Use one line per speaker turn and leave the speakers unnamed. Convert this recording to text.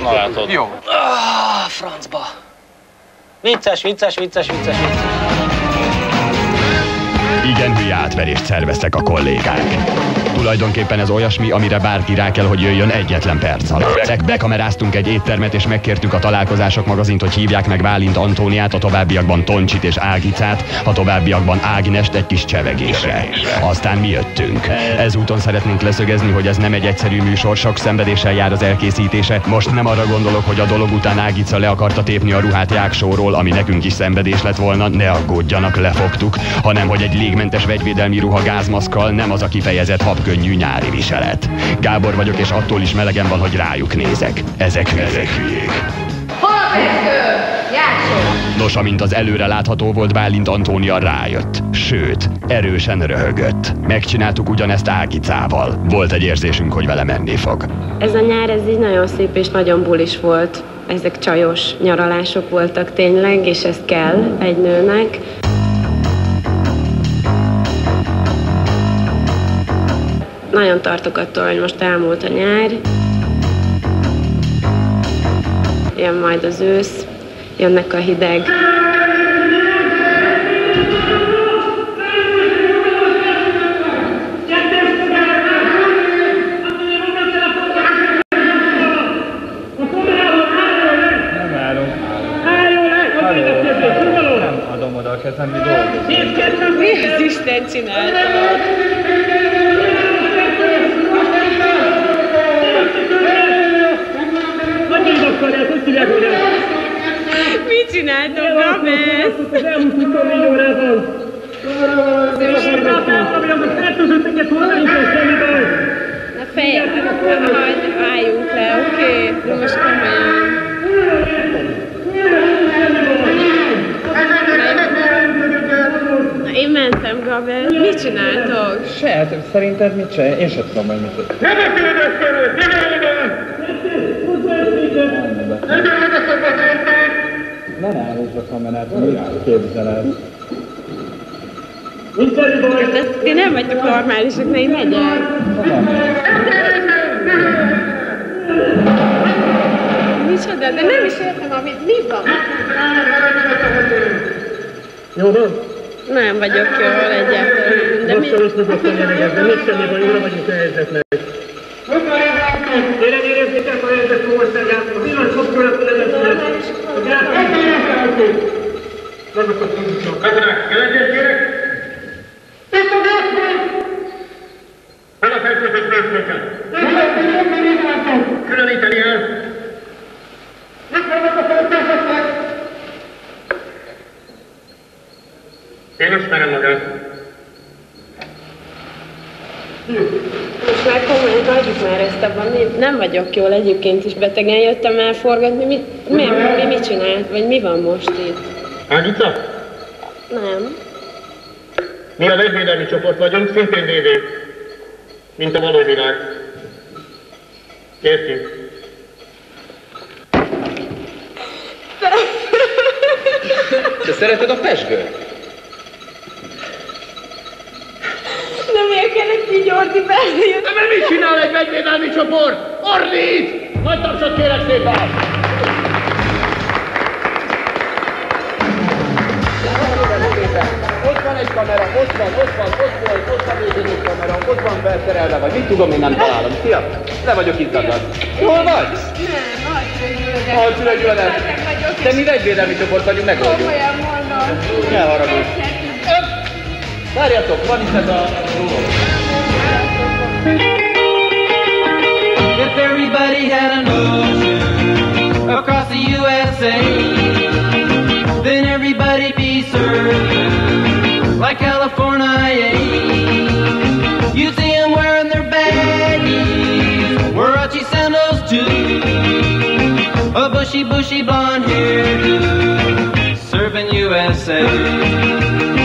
Na látod.
Jó.
Ah, francba. Vicces, vicces, vicces, vicces, vicces.
Igen hülye átverést szerveztek a kollégák. Tulajdonképpen ez olyasmi, amire bárki rá kell, hogy jöjjön egyetlen perc alatt. Be- Bekameráztunk egy éttermet, és megkértük a találkozások magazint, hogy hívják meg Válint Antóniát, a továbbiakban Toncsit és Ágicát, a továbbiakban Ágnest egy kis csevegésre. Aztán mi jöttünk. Ezúton szeretnénk leszögezni, hogy ez nem egy egyszerű műsor, sok szenvedéssel jár az elkészítése. Most nem arra gondolok, hogy a dolog után Ágica le akarta tépni a ruhát Jáksóról, ami nekünk is szenvedés lett volna, ne aggódjanak, lefogtuk, hanem hogy egy légmentes vegyvédelmi ruha gázmaszkal nem az a kifejezett habkönnyű nyári viselet. Gábor vagyok, és attól is melegem van, hogy rájuk nézek. Ezek hülyék. Nos, amint az előre látható volt, Bálint Antónia rájött. Sőt, erősen röhögött. Megcsináltuk ugyanezt Ágicával. Volt egy érzésünk, hogy vele menni fog.
Ez a nyár, ez így nagyon szép és nagyon bulis volt. Ezek csajos nyaralások voltak tényleg, és ez kell egy nőnek. Nagyon tartok attól, hogy most elmúlt a nyár. Jön majd az ősz, jönnek a hideg.
Nem adom oda a kezem, mi dolgozunk.
Mi az Isten csinálta? Mit csináltok, Gabesz? Na fejjel, majd álljunk le, oké? Okay? De most komolyan. Na, én mentem, Gabesz. Mit csináltok?
Se, hát szerinted mit se? Én sem tudom, hogy mit Nem állítsd a kamerát, mit képzeled?
Hát ezt ti nem vagytok normálisak, ne én megyek. Micsoda, de nem is értem, amit mi van.
Jó van?
Nem vagyok jól egyáltalán. De mi...
Akkor is nyugodtan jelenegezve, még semmi baj, ura vagyunk a helyzetnek. Tényleg érezzétek a helyzet komolyságát, a villany sok következetes a gáz... Azok a pozíciók. Katonák, jelentés kérek! Itt a gázban! Fel a feltöltött bőrfőket! Különíteni el! Mit vannak a feltöltöttek? Én ismerem magát.
Most már komolyan hagyjuk már ezt abban. Mi- Nem vagyok jól, egyébként is betegen jöttem elforgatni. Mi, mi, mi, mit csinált? Vagy mi van most itt?
Ágica?
Nem.
Mi a legvédelmi csoport vagyunk, szintén védők, mint a való világ. Értjük?
Te szereted a pesgőt?
Nem miért ordi belejönni?
De mert mit csinál egy megvédelmi csoport? Ordít! Nagy tapsot kérek szépen!
Ott van egy kamera, ott van, ott van, ott volt, ott van még egy kamera, ott van felszerelve, vagy mit tudom, én nem találom. Szia! Le vagyok izzadva. Hol vagy?
Nem, alcsőgyűlödet.
Alcsőgyűlödet. De mi egyvédelmi csoport vagyunk, megoldjuk.
Komolyan mondom.
Ne haragudj. Várjatok, van itt ez a.
If everybody had an ocean across the USA, then everybody'd be served like California. You see them wearing their baggies, Warachi sandals too, a bushy, bushy blonde hairdo, serving USA.